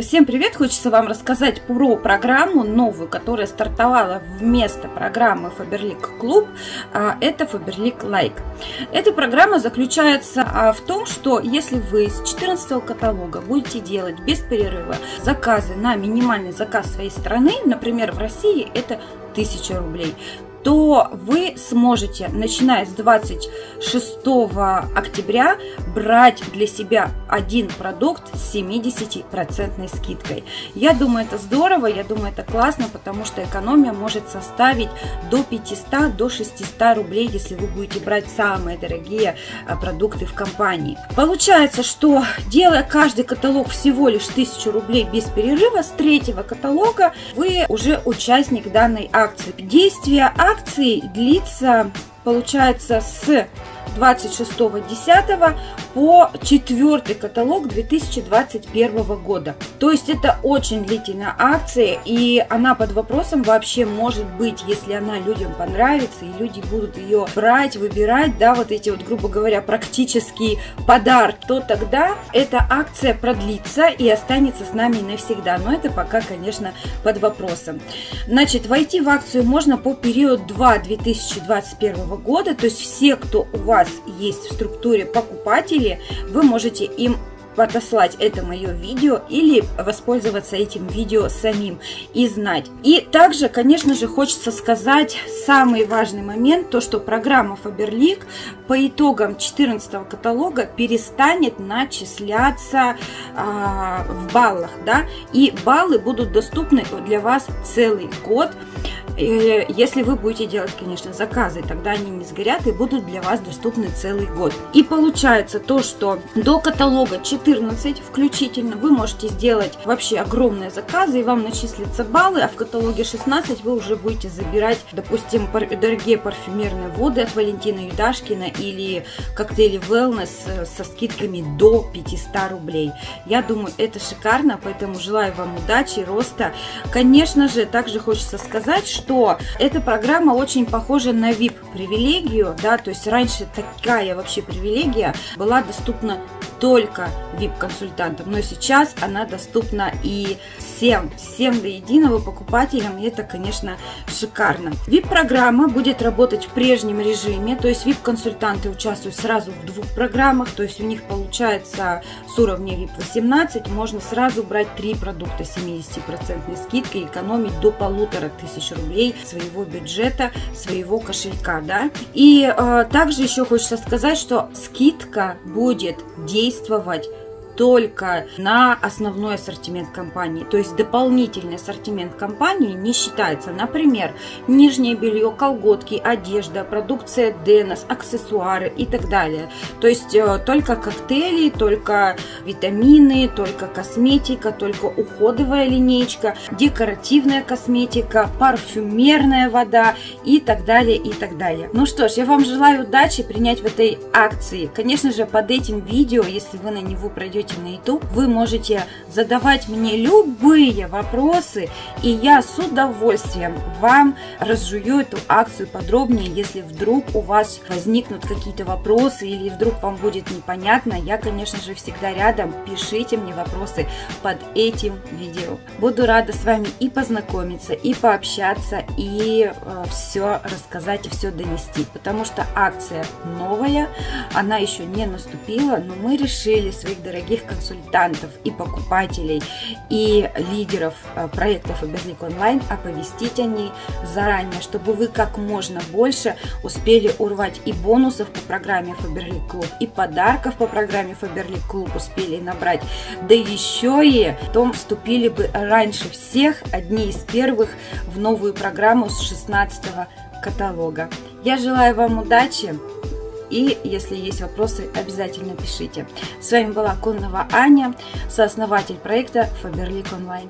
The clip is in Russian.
Всем привет! Хочется вам рассказать про программу новую, которая стартовала вместо программы Faberlic Club. А, это Faberlic Like. Эта программа заключается а, в том, что если вы с 14 каталога будете делать без перерыва заказы на минимальный заказ своей страны, например, в России это 1000 рублей, то вы сможете, начиная с 26 октября, брать для себя один продукт с 70% скидкой. Я думаю, это здорово, я думаю, это классно, потому что экономия может составить до 500, до 600 рублей, если вы будете брать самые дорогие а, продукты в компании. Получается, что делая каждый каталог всего лишь 1000 рублей без перерыва, с третьего каталога вы уже участник данной акции. Действие акции акции длится, получается, с 26.10 по четвертый каталог 2021 года. То есть это очень длительная акция, и она под вопросом вообще может быть, если она людям понравится, и люди будут ее брать, выбирать, да, вот эти вот, грубо говоря, практический подарок, то тогда эта акция продлится и останется с нами навсегда. Но это пока, конечно, под вопросом. Значит, войти в акцию можно по период 2 2021 года, то есть все, кто у вас есть в структуре покупатели, вы можете им отослать это мое видео или воспользоваться этим видео самим и знать. И также, конечно же, хочется сказать самый важный момент, то, что программа Faberlic по итогам 14 каталога перестанет начисляться а, в баллах, да, и баллы будут доступны для вас целый год. Если вы будете делать, конечно, заказы, тогда они не сгорят и будут для вас доступны целый год. И получается то, что до каталога 14 включительно вы можете сделать вообще огромные заказы, и вам начислятся баллы, а в каталоге 16 вы уже будете забирать, допустим, дорогие парфюмерные воды от Валентина Юдашкина или коктейли Wellness э, со скидками до 500 рублей. Я думаю, это шикарно, поэтому желаю вам удачи, роста. Конечно же, также хочется сказать, что что эта программа очень похожа на VIP-привилегию, да, то есть раньше такая вообще привилегия была доступна только VIP-консультантам, но сейчас она доступна и всем, всем до единого покупателям, и это, конечно, шикарно. VIP-программа будет работать в прежнем режиме, то есть VIP-консультанты участвуют сразу в двух программах, то есть у них получается с уровня VIP 18 можно сразу брать три продукта 70% скидкой, экономить до полутора тысяч рублей своего бюджета, своего кошелька, да. И э, также еще хочется сказать, что скидка будет действовать действовать только на основной ассортимент компании. То есть дополнительный ассортимент компании не считается. Например, нижнее белье, колготки, одежда, продукция Денос, аксессуары и так далее. То есть э, только коктейли, только витамины, только косметика, только уходовая линейка, декоративная косметика, парфюмерная вода и так далее, и так далее. Ну что ж, я вам желаю удачи принять в этой акции. Конечно же, под этим видео, если вы на него пройдете перейдете на YouTube, вы можете задавать мне любые вопросы, и я с удовольствием вам разжую эту акцию подробнее, если вдруг у вас возникнут какие-то вопросы или вдруг вам будет непонятно, я, конечно же, всегда рядом, пишите мне вопросы под этим видео. Буду рада с вами и познакомиться, и пообщаться, и э, все рассказать, и все донести, потому что акция новая, она еще не наступила, но мы решили своих дорогих дорогих консультантов и покупателей, и лидеров э, проектов Фаберлик Онлайн оповестить о ней заранее, чтобы вы как можно больше успели урвать и бонусов по программе Фаберлик Клуб, и подарков по программе Фаберлик Клуб успели набрать, да еще и том вступили бы раньше всех, одни из первых в новую программу с 16 каталога. Я желаю вам удачи! И если есть вопросы, обязательно пишите. С вами была Коннова Аня, сооснователь проекта Фаберлик Онлайн.